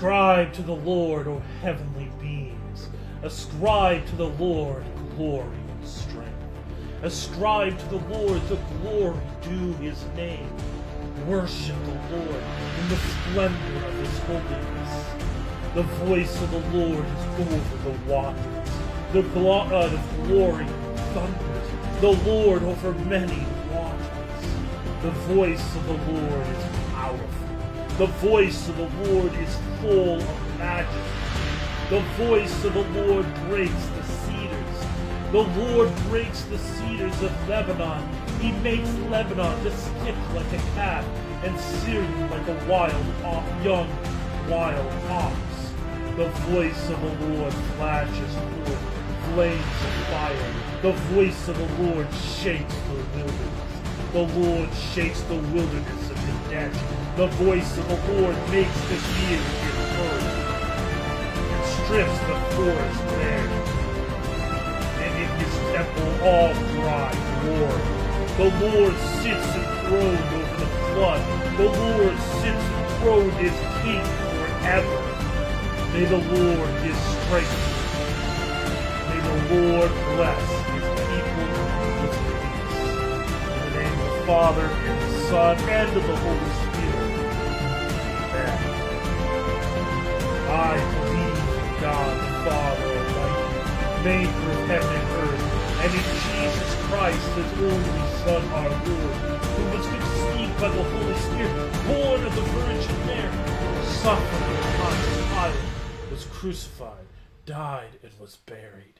Ascribe to the Lord, O heavenly beings. Ascribe to the Lord glory and strength. Ascribe to the Lord the glory due his name. Worship the Lord in the splendor of his holiness. The voice of the Lord is over the waters. The, uh, the glory thunders. The Lord over many waters. The voice of the Lord is powerful. The voice of the Lord is full of majesty. The voice of the Lord breaks the cedars. The Lord breaks the cedars of Lebanon. He makes Lebanon to skip like a calf and Sirion like a wild young wild ox. The voice of the Lord flashes forth flames of fire. The voice of the Lord shakes the wilderness. The Lord shakes the wilderness Kadesh. The voice of the Lord makes the deer give birth and strips the forest bare. And in his temple all cry, Lord. The Lord sits enthroned over the flood. The Lord sits enthroned as king forever. May the Lord his strength. May the Lord bless his people with peace. In the name of the Father, Son, and of the Holy Spirit. Amen. I believe God the Father Almighty, maker of heaven and earth, and in Jesus Christ, his only Son, our Lord, who was conceived by the Holy Spirit, born of the Virgin Mary, suffered under Pontius Pilate, was crucified, died, and was buried.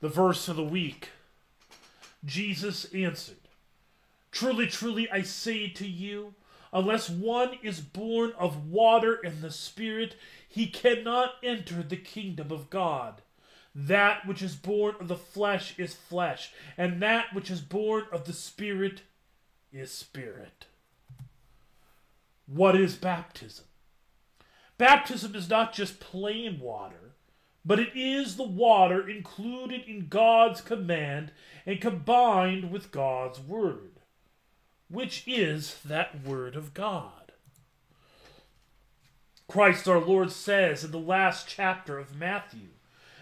The verse of the week Jesus answered, Truly, truly, I say to you, unless one is born of water and the Spirit, he cannot enter the kingdom of God. That which is born of the flesh is flesh, and that which is born of the Spirit is spirit. What is baptism? Baptism is not just plain water but it is the water included in God's command and combined with God's word, which is that word of God. Christ our Lord says in the last chapter of Matthew,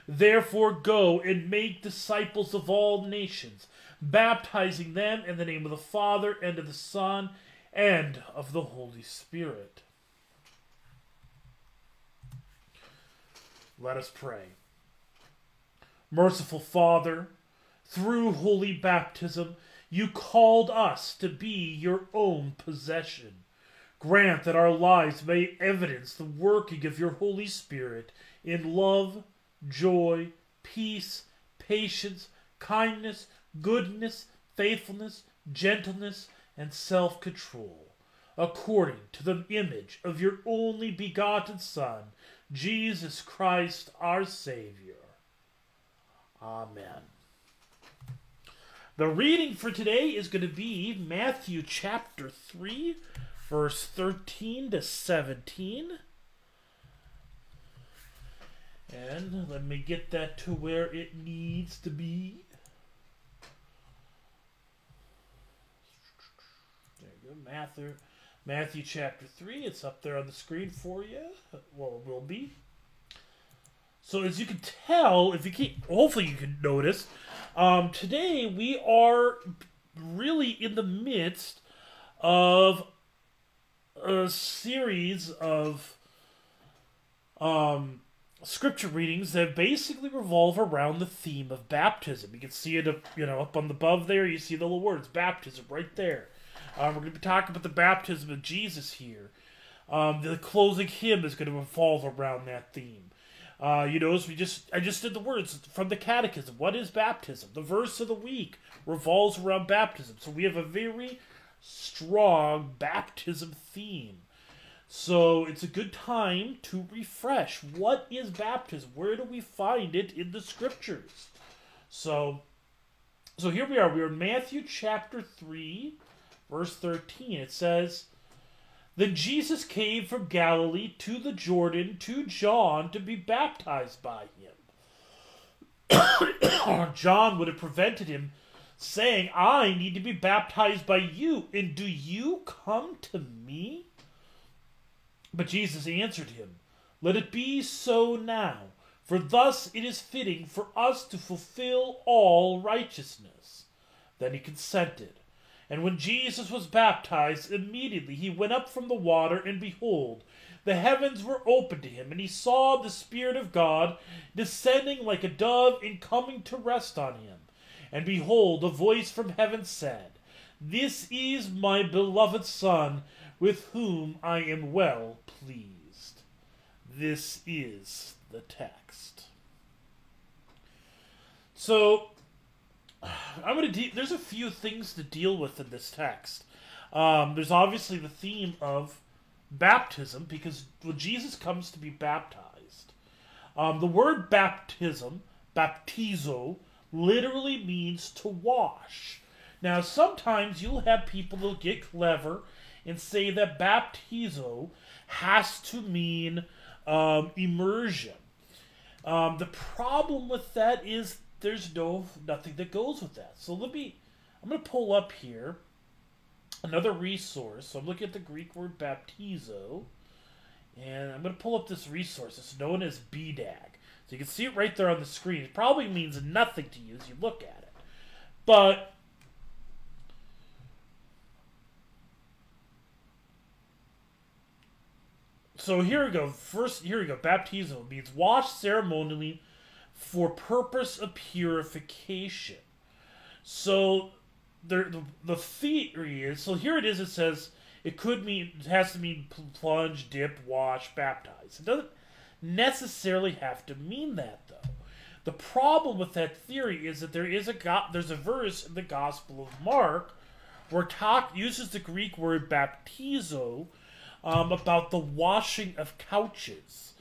Therefore go and make disciples of all nations, baptizing them in the name of the Father and of the Son and of the Holy Spirit. Let us pray. Merciful Father, through holy baptism, you called us to be your own possession. Grant that our lives may evidence the working of your Holy Spirit in love, joy, peace, patience, kindness, goodness, faithfulness, gentleness, and self control, according to the image of your only begotten Son Jesus Christ our Savior. Amen. The reading for today is going to be Matthew chapter 3, verse 13 to 17. And let me get that to where it needs to be. There you go, Matthew. Matthew chapter 3. It's up there on the screen for you. Well, it will be. So, as you can tell, if you keep, hopefully you can notice, um, today we are really in the midst of a series of um, scripture readings that basically revolve around the theme of baptism. You can see it, you know, up on the above there. You see the little words baptism right there. Um, we're going to be talking about the baptism of Jesus here. Um, the closing hymn is going to revolve around that theme. Uh, you as we just I just did the words from the Catechism. What is baptism? The verse of the week revolves around baptism. So we have a very strong baptism theme. So it's a good time to refresh. What is baptism? Where do we find it in the scriptures? So so here we are. We are in Matthew chapter 3, verse 13. It says, Then Jesus came from Galilee to the Jordan to John to be baptized by him. John would have prevented him, saying, I need to be baptized by you, and do you come to me? But Jesus answered him, Let it be so now for thus it is fitting for us to fulfill all righteousness. Then he consented. And when Jesus was baptized, immediately he went up from the water, and behold, the heavens were opened to him, and he saw the Spirit of God descending like a dove and coming to rest on him. And behold, a voice from heaven said, This is my beloved Son, with whom I am well pleased. This is the text. So, I'm to. De- there's a few things to deal with in this text. Um, there's obviously the theme of baptism because when Jesus comes to be baptized, um, the word baptism, baptizo, literally means to wash. Now, sometimes you'll have people that'll get clever and say that baptizo has to mean um, immersion. Um, the problem with that is there's no nothing that goes with that. So let me, I'm going to pull up here another resource. So I'm looking at the Greek word baptizo, and I'm going to pull up this resource. It's known as BDAG. So you can see it right there on the screen. It probably means nothing to you as you look at it. But so here we go. First, here we go. Baptizo means wash ceremonially for purpose of purification. So there, the, the theory is so here it is. It says it could mean it has to mean plunge, dip, wash, baptize. It doesn't necessarily have to mean that though. The problem with that theory is that there is a there's a verse in the Gospel of Mark where talk uses the Greek word baptizo um, about the washing of couches.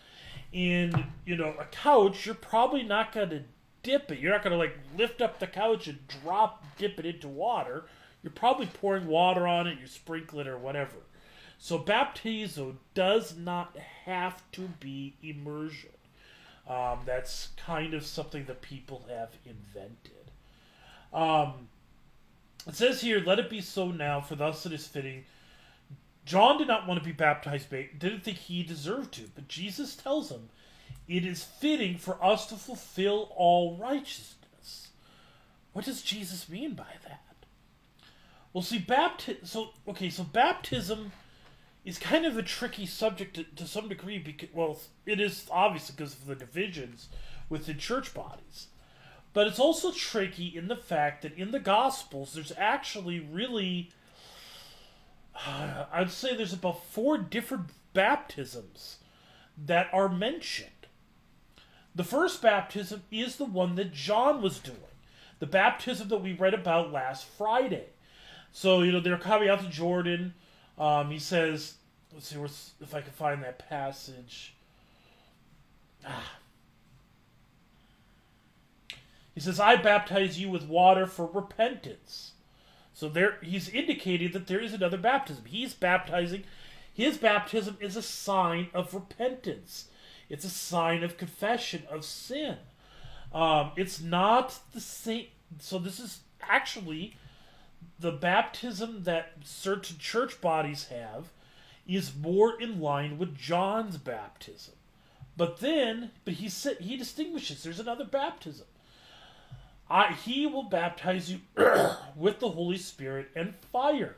In you know a couch, you're probably not going to dip it. You're not going to like lift up the couch and drop dip it into water. You're probably pouring water on it. You sprinkle it or whatever. So baptizo does not have to be immersion. Um, that's kind of something that people have invented. Um, it says here, "Let it be so now, for thus it is fitting." John did not want to be baptized, didn't think he deserved to, but Jesus tells him, It is fitting for us to fulfill all righteousness. What does Jesus mean by that? Well, see, baptism. So, okay, so baptism is kind of a tricky subject to, to some degree. Because, well, it is obviously because of the divisions within church bodies. But it's also tricky in the fact that in the Gospels, there's actually really I'd say there's about four different baptisms that are mentioned. The first baptism is the one that John was doing, the baptism that we read about last Friday. So, you know, they're coming out to Jordan. Um, he says, let's see if I can find that passage. Ah. He says, I baptize you with water for repentance. So there, he's indicating that there is another baptism. He's baptizing. His baptism is a sign of repentance. It's a sign of confession of sin. Um, it's not the same. So this is actually the baptism that certain church bodies have is more in line with John's baptism. But then, but he said he distinguishes. There's another baptism. I, he will baptize you with the Holy Spirit and fire.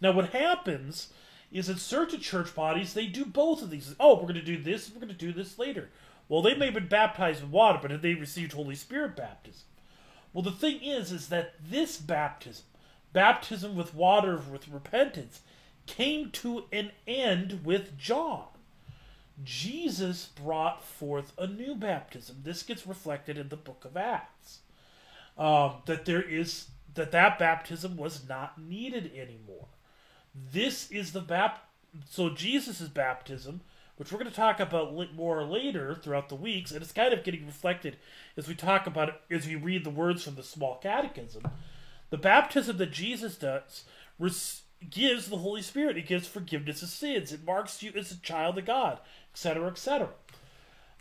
Now, what happens is in certain church bodies, they do both of these. Oh, we're going to do this, we're going to do this later. Well, they may have been baptized with water, but have they received Holy Spirit baptism? Well, the thing is, is that this baptism, baptism with water with repentance, came to an end with John. Jesus brought forth a new baptism. This gets reflected in the book of Acts. Um, that there is that that baptism was not needed anymore. This is the bap so Jesus' baptism, which we're going to talk about more later throughout the weeks, and it's kind of getting reflected as we talk about it, as we read the words from the small catechism. The baptism that Jesus does res- gives the Holy Spirit. It gives forgiveness of sins. It marks you as a child of God, etc., etc.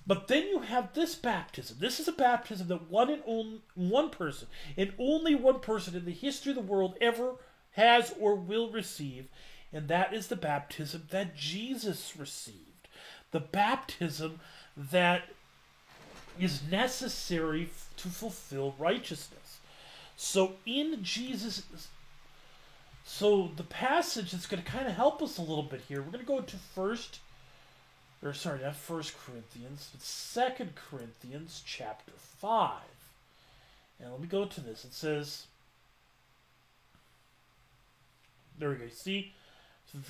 But then you have this baptism. This is a baptism that one and only one person, and only one person in the history of the world ever has or will receive, and that is the baptism that Jesus received. The baptism that is necessary to fulfill righteousness. So in Jesus so the passage that's going to kind of help us a little bit here. We're going to go to first or sorry, not First Corinthians, but Second Corinthians chapter five. And let me go to this. It says, there we go. See,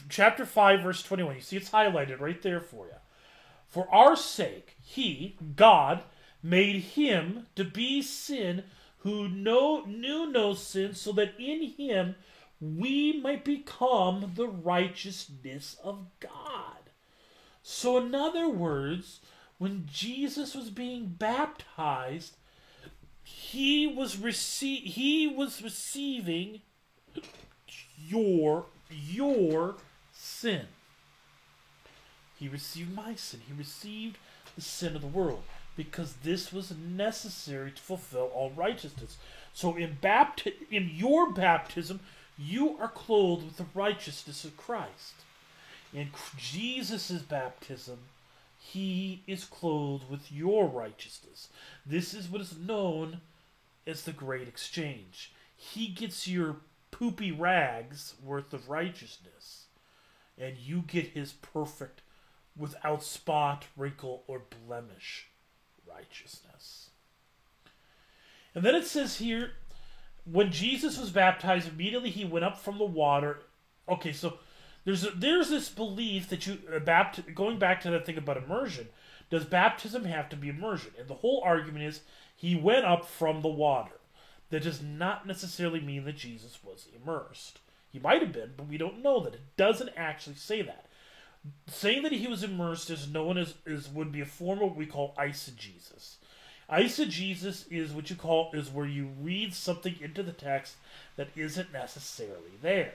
chapter five, verse twenty-one. You see, it's highlighted right there for you. For our sake, He, God, made Him to be sin who no, knew no sin, so that in Him we might become the righteousness of God. So, in other words, when Jesus was being baptized, he was rece- he was receiving your your sin. He received my sin. He received the sin of the world because this was necessary to fulfill all righteousness. So in bapti- in your baptism, you are clothed with the righteousness of Christ. In Jesus' baptism, he is clothed with your righteousness. This is what is known as the great exchange. He gets your poopy rags worth of righteousness, and you get his perfect, without spot, wrinkle, or blemish righteousness. And then it says here, when Jesus was baptized, immediately he went up from the water. Okay, so there's a, there's this belief that you uh, bapt- going back to that thing about immersion. Does baptism have to be immersion? And the whole argument is he went up from the water. That does not necessarily mean that Jesus was immersed. He might have been, but we don't know that. It doesn't actually say that. Saying that he was immersed is known as is would be a form of what we call eisegesis. Eisegesis is what you call is where you read something into the text that isn't necessarily there.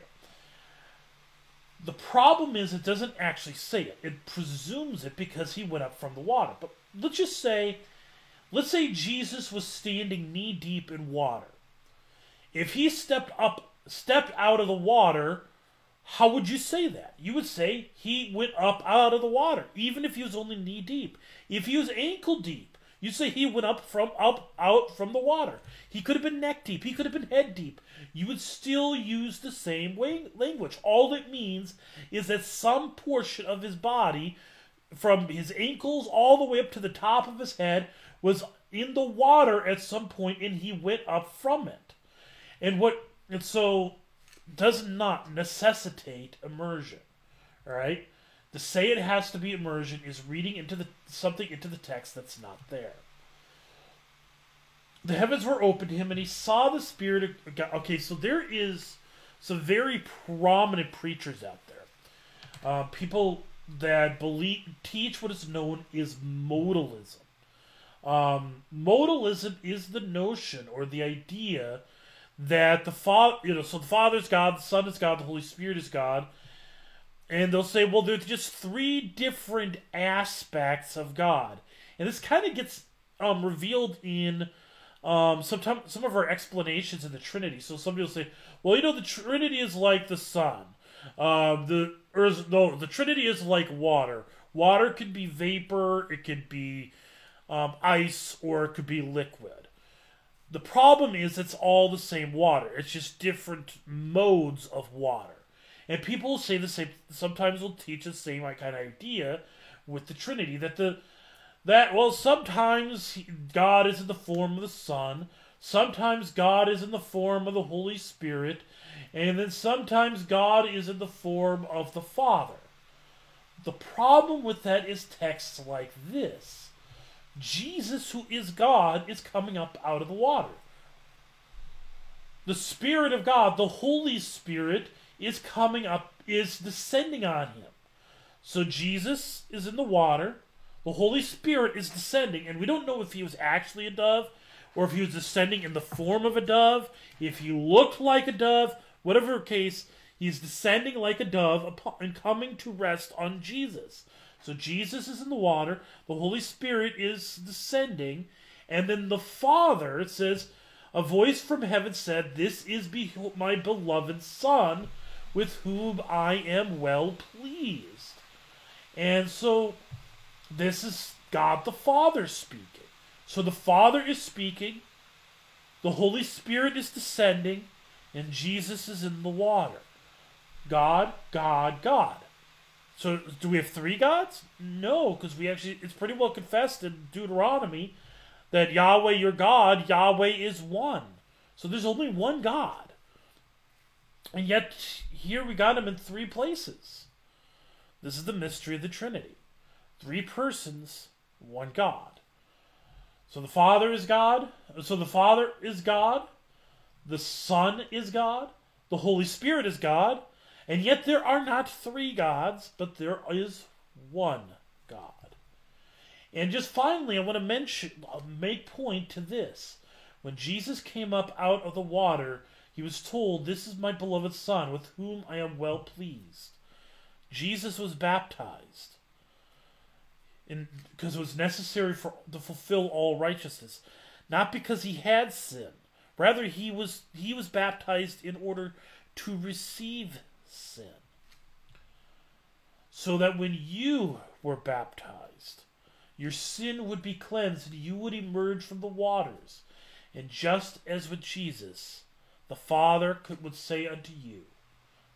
The problem is it doesn't actually say it. It presumes it because he went up from the water. But let's just say let's say Jesus was standing knee deep in water. If he stepped up stepped out of the water, how would you say that? You would say he went up out of the water, even if he was only knee deep. If he was ankle deep, you say he went up from up out from the water. He could have been neck deep. He could have been head deep. You would still use the same way, language. All it means is that some portion of his body, from his ankles all the way up to the top of his head, was in the water at some point, and he went up from it. And what and so does not necessitate immersion. All right. To say it has to be immersion is reading into the something into the text that's not there. The heavens were open to him, and he saw the Spirit of God. Okay, so there is some very prominent preachers out there. Uh, people that believe teach what is known as modalism. Um, modalism is the notion or the idea that the father, you know, so the Father is God, the Son is God, the Holy Spirit is God, and they'll say, well, there's just three different aspects of God, and this kind of gets um, revealed in um, sometimes some of our explanations in the Trinity. So somebody will say, well, you know, the Trinity is like the sun. Um, the or is, no, the Trinity is like water. Water could be vapor, it could be um, ice, or it could be liquid. The problem is it's all the same water. It's just different modes of water. And people will say the same. Sometimes will teach the same like, kind of idea with the Trinity that the that well sometimes God is in the form of the Son, sometimes God is in the form of the Holy Spirit, and then sometimes God is in the form of the Father. The problem with that is texts like this. Jesus, who is God, is coming up out of the water. The Spirit of God, the Holy Spirit, is coming up, is descending on him. So Jesus is in the water. The Holy Spirit is descending, and we don't know if he was actually a dove or if he was descending in the form of a dove, if he looked like a dove, whatever case, he's descending like a dove and coming to rest on Jesus. So Jesus is in the water, the Holy Spirit is descending, and then the Father, says, a voice from heaven said, This is my beloved Son, with whom I am well pleased. And so this is God the Father speaking. So the Father is speaking, the Holy Spirit is descending, and Jesus is in the water. God, God, God. So do we have three gods? No, because we actually it's pretty well confessed in Deuteronomy that Yahweh your God, Yahweh is one. So there's only one God. And yet here we got him in three places. This is the mystery of the Trinity. Three persons, one God. So the Father is God. So the Father is God. The Son is God. The Holy Spirit is God. And yet there are not three gods, but there is one God. And just finally, I want to mention, uh, make point to this. When Jesus came up out of the water, he was told, This is my beloved Son, with whom I am well pleased. Jesus was baptized because it was necessary for to fulfill all righteousness, not because he had sin. Rather, he was he was baptized in order to receive sin. So that when you were baptized, your sin would be cleansed and you would emerge from the waters. And just as with Jesus, the Father could, would say unto you,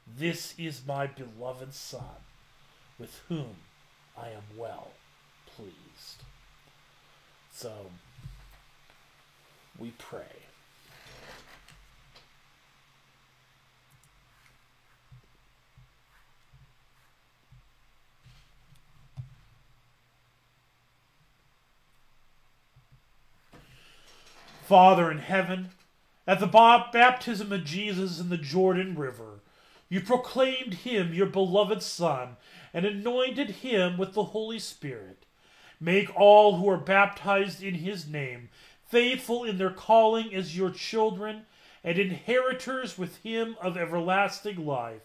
This is my beloved Son, with whom I am well pleased. So, we pray. Father in heaven, at the baptism of Jesus in the Jordan River, you proclaimed him your beloved Son and anointed him with the Holy Spirit. Make all who are baptized in his name faithful in their calling as your children and inheritors with him of everlasting life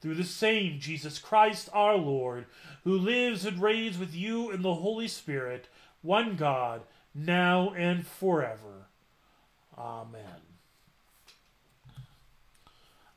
through the same Jesus Christ our Lord, who lives and reigns with you in the Holy Spirit, one God, now and forever. Amen.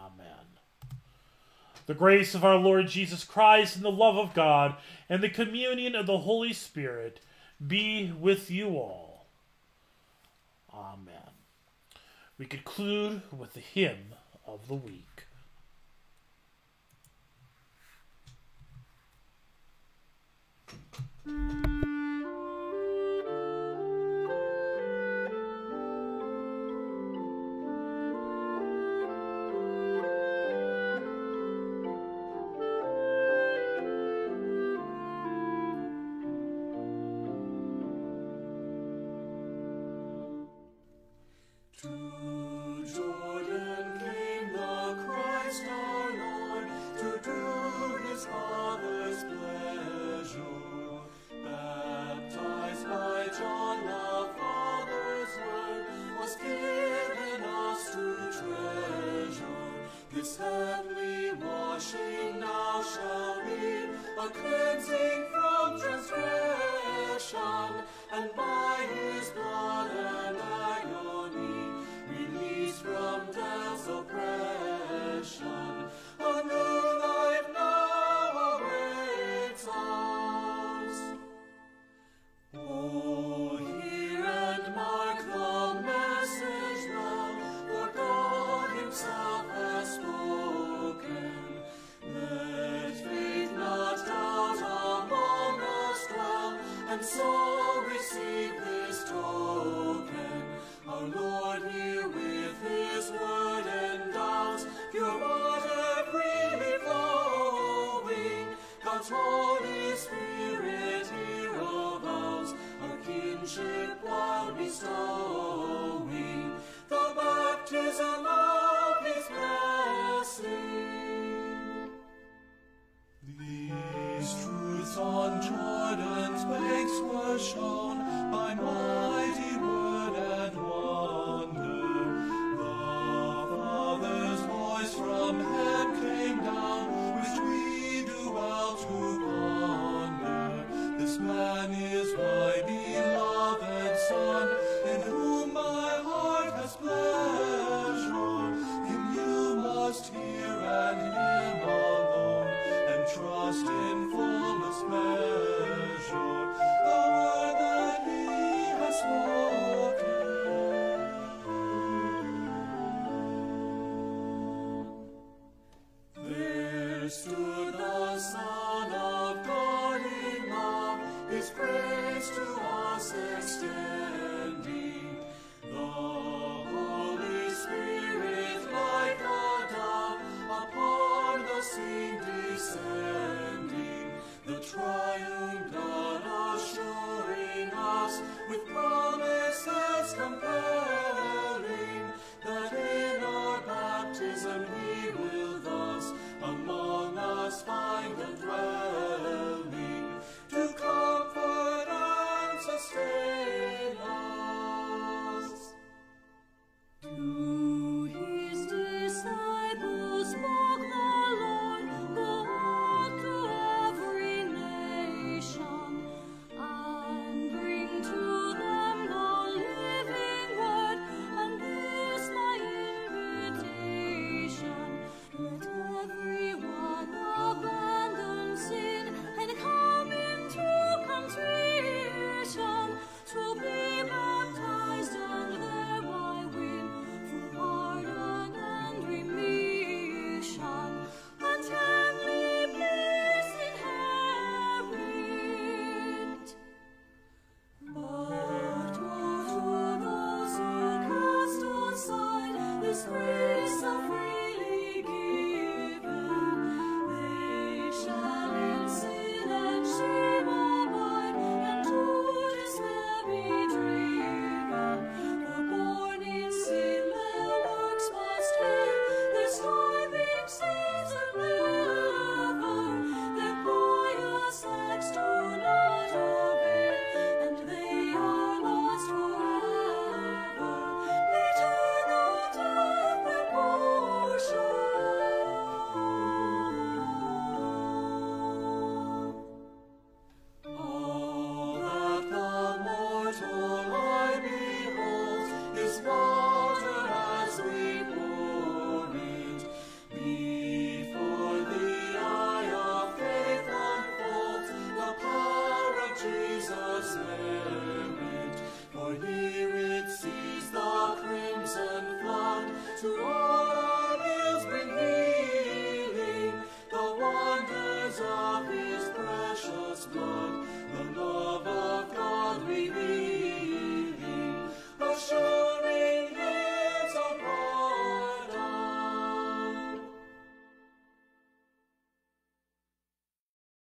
Amen. The grace of our Lord Jesus Christ and the love of God and the communion of the Holy Spirit be with you all. Amen. We conclude with the hymn of the week. 错。